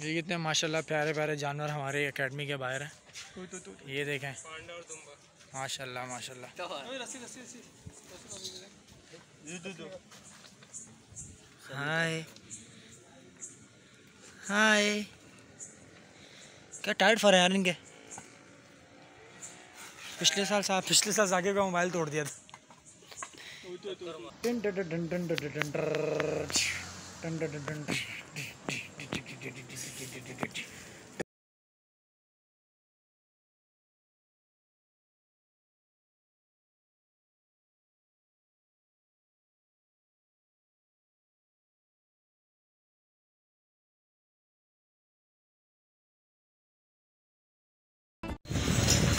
ये कितने माशाल्लाह प्यारे प्यारे जानवर हमारे एकेडमी के बाहर हैं ये देखें माशाल्लाह माशाल्लाह हाय हाय क्या टाइट फर है यार इनके पिछले साल साहब पिछले साल जाके का मोबाइल तोड़ दिया था टन टन टन टन टन टन ton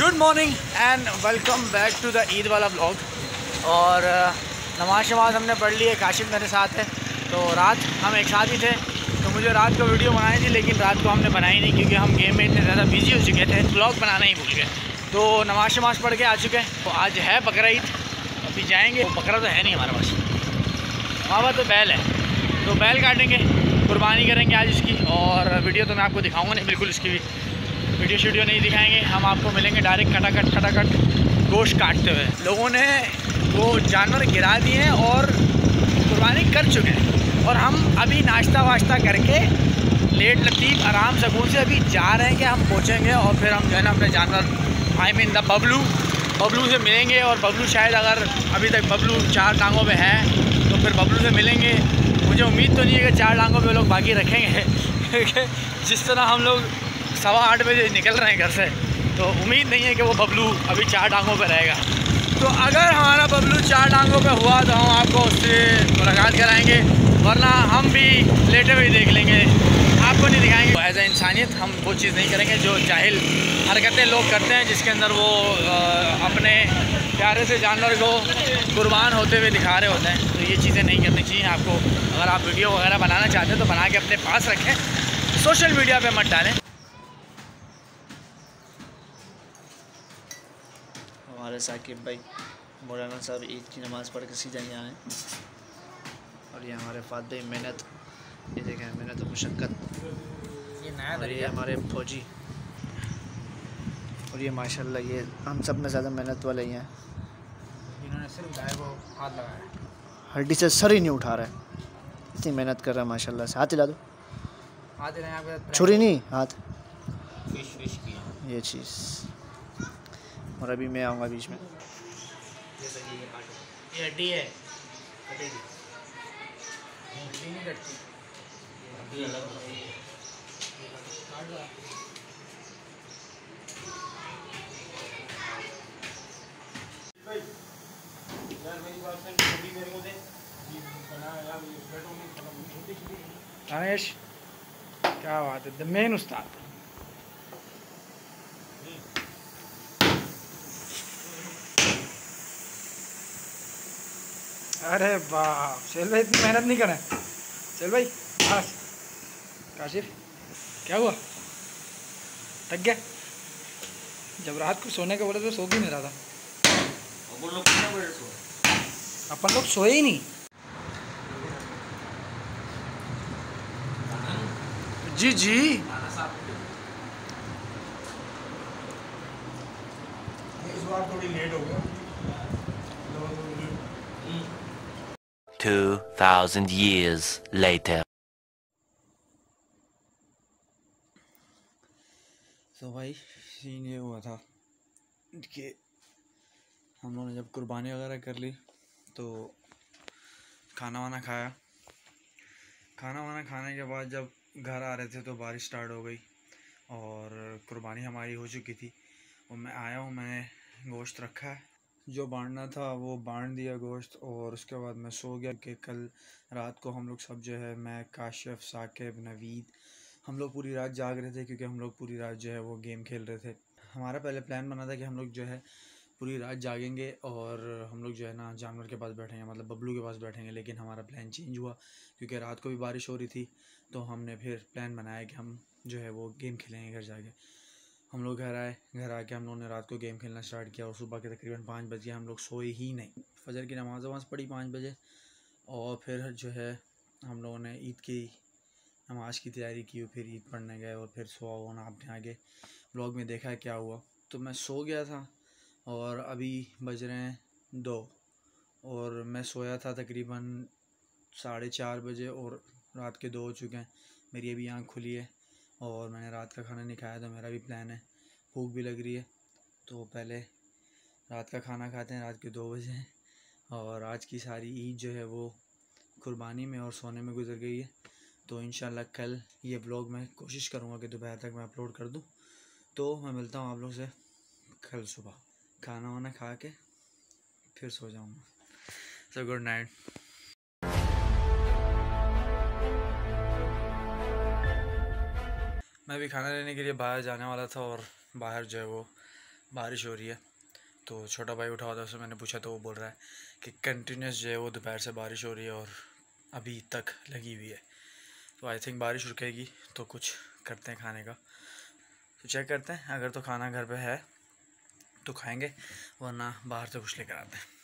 good morning and welcome back to the Eid वाला ब्लॉग और नमाज़ शमाज हमने पढ़ ली है, काशिफ मेरे साथ है। तो रात हम एक साथ ही थे तो मुझे रात को वीडियो बनानी थी, लेकिन रात को हमने बनाई नहीं, क्योंकि हम गेम में इतने ज़्यादा बिज़ी हो चुके थे ब्लॉग बनाना ही भूल गए। तो नमाज़ शमाज पढ़ के आ चुके हैं तो आज है बकरा ईद, अभी जाएँगे। बकरा तो है नहीं हमारे पास। वहाँ पर तो बैल है तो बैल काटेंगे, कुर्बानी करेंगे आज इसकी, और वीडियो तो मैं आपको दिखाऊँगा नहीं, बिल्कुल इसकी भी। वीडियो शीडियो नहीं दिखाएँगे। हम आपको मिलेंगे डायरेक्ट खटाखट खटाखट गोश्त काटते हुए। लोगों ने वो जानवर गिरा दिए हैं और कुर्बानी कर चुके हैं। और हम अभी नाश्ता वाश्ता करके लेट लतीफ़ आराम सकून से अभी जा रहे हैं कि हम पहुँचेंगे और फिर हम जो है ना अपने जानवर, I mean the Bablu Bablu से मिलेंगे और बबलू शायद अगर अभी तक बबलू चार टांगों में है तो फिर बबलू से मिलेंगे। मुझे उम्मीद तो नहीं है कि चार टांगों पे लोग बाकी रखेंगे। जिस तरह हम लोग सवा आठ बजे निकल रहे हैं घर से। तो उम्मीद नहीं है कि वो बबलू अभी चार टांगों पर रहेगा। तो अगर हमारा बबलू चार टांगों पर हुआ तो हम आपको उससे मुलाकात कराएँगे, वरना हम भी लेटे हुए देख लेंगे। आपको नहीं दिखाएँगे। एज ए इंसानियत, हम वो चीज़ नहीं करेंगे जो जाहिल हरकतें लोग करते हैं, जिसके अंदर वो अपने प्यारे से जानवर को कुर्बान होते हुए दिखा रहे होते हैं। तो ये चीज़ें नहीं करनी चाहिए आपको। अगर आप वीडियो वगैरह बनाना चाहते हैं तो बना के अपने पास रखें। सोशल मीडिया पे मत डालें। हमारे साकिब भाई मौलाना साहब ईद की नमाज़ पढ़ के सीधा यहाँ आए। और ये हमारे फात भाई मेहनत ये देखें मेहनत और मुशक्क़त। ये नया और ये हमारे फौजी। और ये माशाल्लाह ये हम सब में ज़्यादा मेहनत वाले ही हैं। इन्होंने सिर्फ़ गाय को हाथ लगाया। हड्डी से सर ही नहीं उठा रहा है। इतनी मेहनत कर रहा है माशाल्लाह से। हाथ हिला दो। हाथ छुरी नहीं हाथ। फ़िश फ़िश किया। ये चीज़। और अभी मैं आऊँगा बीच में। ये हड्डी है। कटेगी। हड्डी नहीं कटती। हड्डी अलग दानिश क्या बात है? द मेन उस्ताद। अरे बाप चल भाई इतनी मेहनत नहीं करें चल भाई बस। काशिफ क्या हुआ? थक गया? जब रात को सोने का बोले तो सो भी नहीं रहा था? अपन लोग सोए ही नहीं। जी जी। इस बार थोड़ी लेट हो गया। 2,000 years later. तो भाई सीन ये हुआ था कि हम लोगों ने जब कुर्बानी वगैरह कर ली तो खाना वाना खाया। खाना वाना खाने के बाद जब घर आ रहे थे तो बारिश स्टार्ट हो गई और कुर्बानी हमारी हो चुकी थी। और मैं आया हूँ मैंने गोश्त रखा है। जो बांटना था, वो बांट दिया गोश्त और उसके बाद मैं सो गया कि कल रात को हम लोग सब जो है, मैं, काशिफ, साकिब, नवीद, हम लोग पूरी रात जाग रहे थे क्योंकि हम लोग पूरी रात जो है, वो गेम खेल रहे थे। हमारा पहले प्लान बना था कि हम लोग जो है, पूरी रात जागेंगे और हम लोग जो है ना, जानवर के पास बैठेंगे मतलब बबलू के पास बैठेंगे, लेकिन हमारा प्लान चेंज हुआ क्योंकि रात को भी बारिश हो रही थी तो हमने फिर प्लान बनाया कि हम जो है, वो गेम खेलेंगे घर जाके। हम लोग घर आए, घर आके हम लोगों ने रात को गेम खेलना स्टार्ट किया और सुबह के तकरीबन पाँच बज हम लोग सोए ही नहीं। फजर की नमाज़ वमाज पढ़ी पाँच बजे और फिर जो है हम लोगों ने ईद की नमाज़ की तैयारी की फिर ईद पढ़ने गए और फिर सोआ होना आपने आगे ब्लॉग में देखा क्या हुआ। तो मैं सो गया था और अभी बज रहे हैं दो और मैं सोया था तकरीबन साढ़े चार बजे और रात के दो हो चुके हैं। मेरी अभी आँख खुली है। और मैंने रात का खाना नहीं खाया तो मेरा भी प्लान है। भूख भी लग रही है तो पहले रात का खाना खाते हैं, रात के दो बजे। और आज की सारी ईद जो है वो कुर्बानी में और सोने में गुजर गई है। तो इन कल ये ब्लॉग मैं कोशिश करूँगा कि दोपहर तक मैं अपलोड कर दूँ। तो मैं मिलता हूँ आप लोग से कल सुबह। खाना वाना खा के फिर सो जाऊँगा। सो गुड नाइट मैं भी खाना लेने के लिए बाहर जाने वाला था और बाहर जो है वो बारिश हो रही है। तो छोटा भाई उठा हुआ था, उससे मैंने पूछा तो वो बोल रहा है कि कंटिन्यूस जो है वो दोपहर से बारिश हो रही है और अभी तक लगी हुई है। तो आई थिंक बारिश रुकेगी तो कुछ करते हैं खाने का। तो चेक करते हैं, अगर तो खाना घर पे है तो खाएँगे, वरना बाहर से कुछ लेकर आते हैं।